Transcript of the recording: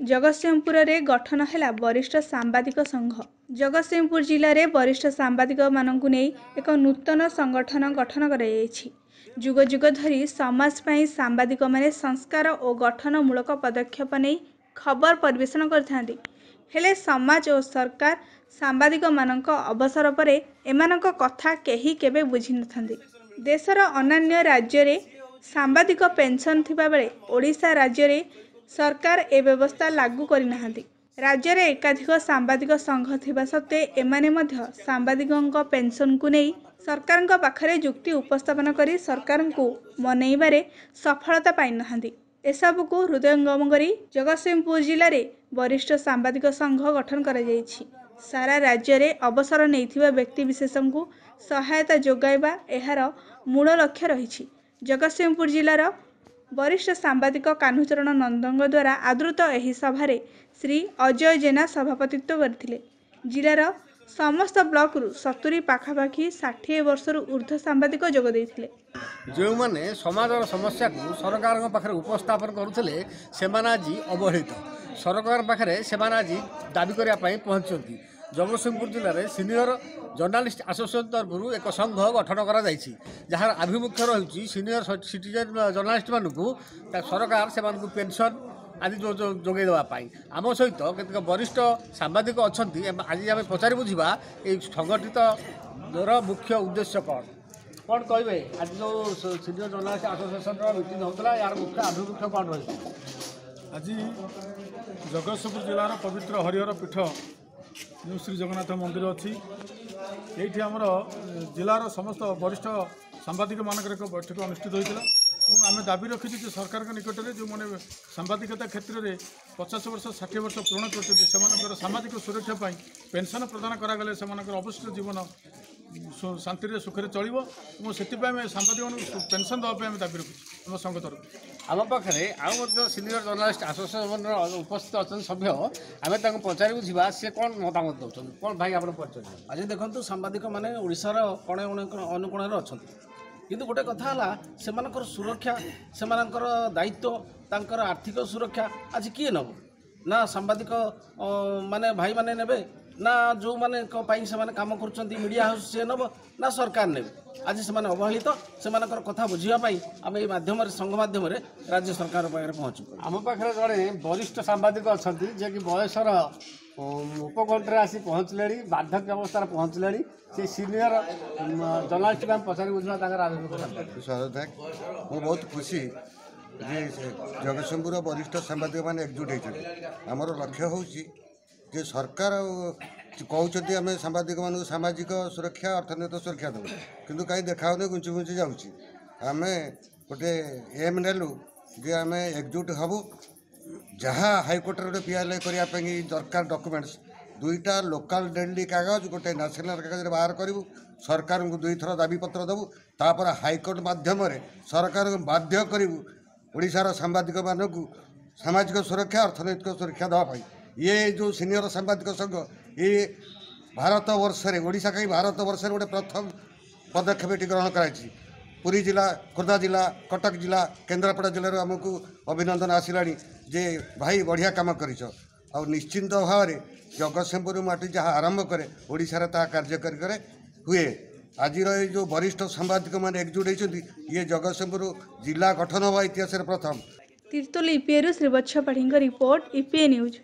ଜଗତସିଂହପୁରରେ ଗଠନ ହେଲା ବରିଷ୍ଠ ସାମ୍ବାଦିକ ସଂଘ। ଜଗତସିଂହପୁର ଜିଲ୍ଲାରେ ବରିଷ୍ଠ ସାମ୍ବାଦିକମାନଙ୍କୁ ନେଇ ଏକ ନୂତନ ସଂଗଠନ ଗଠନ କରାଯାଇଛି। ଯୁଗ ଯୁଗ ଧରି ସମାଜ ପାଇଁ ସାମ୍ବାଦିକମାନେ ସଂସ୍କାର ଓ ଗଠନମୂଳକ ପଦକ୍ଷେପ ନେଇ ଖବର ପରିବେଷଣ କରିଥାନ୍ତି। ହେଲେ ସମାଜ ଓ ସରକାର ସାମ୍ବାଦିକମାନଙ୍କ ଅବସର ପରେ ଏମାନଙ୍କ କଥା କେହି କେବେ ବୁଝିନଥାନ୍ତି। ଦେଶର ଅନ୍ୟାନ୍ୟ ରାଜ୍ୟରେ ସାମ୍ବାଦିକ ପେନସନ ଥିବାବେଳେ ଓଡ଼ିଶା ରାଜ୍ୟରେ ସରକାର ଏ ବ୍ୟବସ୍ଥା ଲାଗୁ କରିନାହାନ୍ତି। ରାଜ୍ୟରେ ଏକାଧିକ ସାମ୍ବାଦିକ ସଂଘ ଥିବା ସତ୍ତ୍ୱେ ଏମାନେ ମଧ୍ୟ ସାମ୍ବାଦିକଙ୍କ ପେନସନକୁ ନେଇ ସରକାରଙ୍କ ପାଖରେ ଯୁକ୍ତି ଉପସ୍ଥାପନ କରି ସରକାରଙ୍କୁ ମନେଇବାରେ ସଫଳତା ପାଇନାହାନ୍ତି। ଏସବୁକୁ ହୃଦୟଙ୍ଗମ କରି ଜଗତସିଂହପୁର ଜିଲ୍ଲାରେ ବରିଷ୍ଠ ସାମ୍ବାଦିକ ସଂଘ ଗଠନ କରାଯାଇଛି। ସାରା ରାଜ୍ୟରେ ଅବସର ନେଇଥିବା ବ୍ୟକ୍ତିବିଶେଷଙ୍କୁ ସହାୟତା ଯୋଗାଇବା ଏହାର ମୂଳ ଲକ୍ଷ୍ୟ ରହିଛି। ଜଗତସିଂହପୁର ଜିଲ୍ଲାର ବରିଷ୍ଠ ସାମ୍ବାଦିକ କାହ୍ନୁଚରଣ ନନ୍ଦଙ୍କ ଦ୍ୱାରା ଆଦୃତ ଏହି ସଭାରେ ଶ୍ରୀ ଅଜୟ ଜେନା ସଭାପତିତ୍ୱ କରିଥିଲେ। ଜିଲ୍ଲାର ସମସ୍ତ ବ୍ଲକରୁ ସତୁରୀ ପାଖାପାଖି ଷାଠିଏ ବର୍ଷରୁ ଉର୍ଦ୍ଧ୍ୱ ସାମ୍ବାଦିକ ଯୋଗ ଦେଇଥିଲେ। ଯେଉଁମାନେ ସମାଜର ସମସ୍ୟାକୁ ସରକାରଙ୍କ ପାଖରେ ଉପସ୍ଥାପନ କରୁଥିଲେ ସେମାନେ ଆଜି ଅବହେଳିତ। ସରକାର ପାଖରେ ସେମାନେ ଆଜି ଦାବି କରିବା ପାଇଁ ପହଞ୍ଚିଛନ୍ତି। ଜଗତସିଂହପୁର ଜିଲ୍ଲାରେ ସିନିୟର ଜର୍ଣ୍ଣାଲିଷ୍ଟ ଆସୋସିଏସନ୍ ତରଫରୁ ଏକ ସଂଘ ଗଠନ କରାଯାଇଛି ଯାହାର ଆଭିମୁଖ୍ୟ ରହିଛି ସିନିୟର ସିଟିଜେନ୍ ଜର୍ଣ୍ଣାଲିଷ୍ଟମାନଙ୍କୁ ସରକାର ସେମାନଙ୍କୁ ପେନସନ୍ ଆଦି ଯୋଗାଇ ଦେବା ପାଇଁ ଆମ ସହିତ କେତେକ ବରିଷ୍ଠ ସାମ୍ବାଦିକ ଅଛନ୍ତି ଆଜି ଆମେ ପଚାରି ବୁଝିବା ଏହି ସଂଗଠିତର ମୁଖ୍ୟ ଉଦ୍ଦେଶ୍ୟ କ'ଣ? କ'ଣ କହିବେ? ଆଜି ଯେଉଁ ସିନିୟର ଜର୍ଣ୍ଣାଲିଷ୍ଟ ଆସୋସିଏସନ୍ର ମିଟିଂ ହେଉଥିଲା ଏହାର ମୁଖ୍ୟ ଆଭିମୁଖ୍ୟ କ'ଣ ରହିଛି? ଆଜି ଜଗତସିଂହପୁର ଜିଲ୍ଲାର ପବିତ୍ର ହରିହର ପୀଠ ଯେଉଁ ଶ୍ରୀ ଜଗନ୍ନାଥ ମନ୍ଦିର ଅଛି ଏଇଠି ଆମର ଜିଲ୍ଲାର ସମସ୍ତ ବରିଷ୍ଠ ସାମ୍ବାଦିକମାନଙ୍କର ଏକ ବୈଠକ ଅନୁଷ୍ଠିତ ହୋଇଥିଲା। ଏବଂ ଆମେ ଦାବି ରଖିଛୁ ଯେ ସରକାରଙ୍କ ନିକଟରେ ଯେଉଁମାନେ ସାମ୍ବାଦିକତା କ୍ଷେତ୍ରରେ ପଚାଶ ବର୍ଷ ଷାଠିଏ ବର୍ଷ ପୂରଣ କରିଛନ୍ତି ସେମାନଙ୍କର ସାମାଜିକ ସୁରକ୍ଷା ପାଇଁ ପେନ୍ସନ୍ ପ୍ରଦାନ କରାଗଲେ ସେମାନଙ୍କର ଅବଶିଷ୍ଟ ଜୀବନ ଶାନ୍ତିରେ ସୁଖରେ ଚଳିବ। ଏବଂ ସେଥିପାଇଁ ଆମେ ସାମ୍ବାଦିକମାନଙ୍କୁ ପେନ୍ସନ୍ ଦେବା ପାଇଁ ଆମେ ଦାବି ରଖୁଛୁ ଆମ ସଂଘ ତରଫରୁ। ଆମ ପାଖରେ ଆଉ ମଧ୍ୟ ସିନିୟର ଜର୍ଣ୍ଣାଲିଷ୍ଟ ଆସୋସିଏସନ୍ର ଉପସ୍ଥିତ ଅଛନ୍ତି ସଭ୍ୟ। ଆମେ ତାଙ୍କୁ ପଚାରି ବୁଝିବା ସେ କ'ଣ ମତାମତ ଦେଉଛନ୍ତି? କ'ଣ ଭାଇ ଆପଣ ପଚାରୁଛନ୍ତି? ଆଜି ଦେଖନ୍ତୁ ସାମ୍ବାଦିକମାନେ ଓଡ଼ିଶାର କଣେ ଅନୁକୋଣରେ ଅଛନ୍ତି। କିନ୍ତୁ ଗୋଟେ କଥା ହେଲା ସେମାନଙ୍କର ସୁରକ୍ଷା ସେମାନଙ୍କର ଦାୟିତ୍ୱ ତାଙ୍କର ଆର୍ଥିକ ସୁରକ୍ଷା ଆଜି କିଏ ନେବ? ନା ସାମ୍ବାଦିକ ମାନେ ଭାଇମାନେ ନେବେ? ନା ଯେଉଁମାନଙ୍କ ପାଇଁ ସେମାନେ କାମ କରୁଛନ୍ତି ମିଡ଼ିଆ ହାଉସ୍ ସିଏ ନେବ? ନା ସରକାର ନେବେ? ଆଜି ସେମାନେ ଅବହେଳିତ ସେମାନଙ୍କର କଥା ବୁଝିବା ପାଇଁ ଆମେ ଏଇ ମାଧ୍ୟମରେ ସଂଘ ମାଧ୍ୟମରେ ରାଜ୍ୟ ସରକାର ପାଖରେ ପହଞ୍ଚୁ। ଆମ ପାଖରେ ଜଣେ ବରିଷ୍ଠ ସାମ୍ବାଦିକ ଅଛନ୍ତି ଯିଏକି ବୟସର ଉପକଣ୍ଠରେ ଆସି ପହଞ୍ଚିଲେଣି ବାର୍ଦ୍ଧକ୍ୟ ଅବସ୍ଥାରେ ପହଞ୍ଚିଲେଣି। ସେ ସିନିୟର ଜର୍ଣ୍ଣାଲିଷ୍ଟକୁ ଆମେ ପଚାରି ବୁଝିବା ତାଙ୍କର ସ୍ୱାଗତ ମୁଁ ବହୁତ ଖୁସି ଯେ ଜଗତସିଂହପୁର ବରିଷ୍ଠ ସାମ୍ବାଦିକମାନେ ଏକଜୁଟ ହେଇଛନ୍ତି। ଆମର ଲକ୍ଷ୍ୟ ହେଉଛି ଯେ ସରକାର କହୁଛନ୍ତି ଆମେ ସାମ୍ବାଦିକମାନଙ୍କୁ ସାମାଜିକ ସୁରକ୍ଷା ଅର୍ଥନୈତିକ ସୁରକ୍ଷା ଦେବୁ। କିନ୍ତୁ କାହିଁ ଦେଖାହେଉନି ଘୁଞ୍ଚି ଘୁଞ୍ଚି ଯାଉଛି। ଆମେ ଗୋଟେ ଏମ୍ ନେଲୁ ଯେ ଆମେ ଏକଜୁଟ ହେବୁ ଯାହା ହାଇକୋର୍ଟରେ ଗୋଟେ ପିଆଲେ କରିବା ପାଇଁ ଦରକାର ଡକୁମେଣ୍ଟସ୍ ଦୁଇଟା ଲୋକାଲ୍ ଡେଲି କାଗଜ ଗୋଟେ ନ୍ୟାସନାଲ୍ କାଗଜରେ ବାହାର କରିବୁ ସରକାରଙ୍କୁ ଦୁଇଥର ଦାବିପତ୍ର ଦେବୁ ତାପରେ ହାଇକୋର୍ଟ ମାଧ୍ୟମରେ ସରକାରଙ୍କୁ ବାଧ୍ୟ କରିବୁ ଓଡ଼ିଶାର ସାମ୍ବାଦିକମାନଙ୍କୁ ସାମାଜିକ ସୁରକ୍ଷା ଅର୍ଥନୈତିକ ସୁରକ୍ଷା ଦେବା ପାଇଁ। ଇଏ ଯେଉଁ ସିନିୟର ସାମ୍ବାଦିକ ସଂଘ ଇଏ ଭାରତ ବର୍ଷରେ ଓଡ଼ିଶା କାହିଁ ଭାରତ ବର୍ଷରେ ଗୋଟେ ପ୍ରଥମ ପଦକ୍ଷେପଟି ଗ୍ରହଣ କରାଯାଇଛି? ପୁରୀ ଜିଲ୍ଲା ଖୋର୍ଦ୍ଧା ଜିଲ୍ଲା କଟକ ଜିଲ୍ଲା କେନ୍ଦ୍ରାପଡ଼ା ଜିଲ୍ଲାରୁ ଆମକୁ ଅଭିନନ୍ଦନ ଆସିଲାଣି ଯେ ଭାଇ ବଢ଼ିଆ କାମ କରିଛ। ଆଉ ନିଶ୍ଚିନ୍ତ ଭାବରେ ଜଗତସିଂହପୁର ମାଟି ଯାହା ଆରମ୍ଭ କରେ ଓଡ଼ିଶାରେ ତାହା କାର୍ଯ୍ୟକାରୀ କରେ ହୁଏ। ଆଜିର ଏଇ ଯେଉଁ ବରିଷ୍ଠ ସାମ୍ବାଦିକମାନେ ଏକଜୁଟ ହୋଇଛନ୍ତି ଇଏ ଜଗତସିଂହପୁର ଜିଲ୍ଲା ଗଠନ ହେବା ଇତିହାସରେ ପ୍ରଥମ। ତିର୍ତ୍ତୋଲ ଇପିଏରୁ ଶ୍ରୀବତ୍ସ ପାଢ଼ୀଙ୍କ ରିପୋର୍ଟ ଇପିଏ ନ୍ୟୁଜ୍।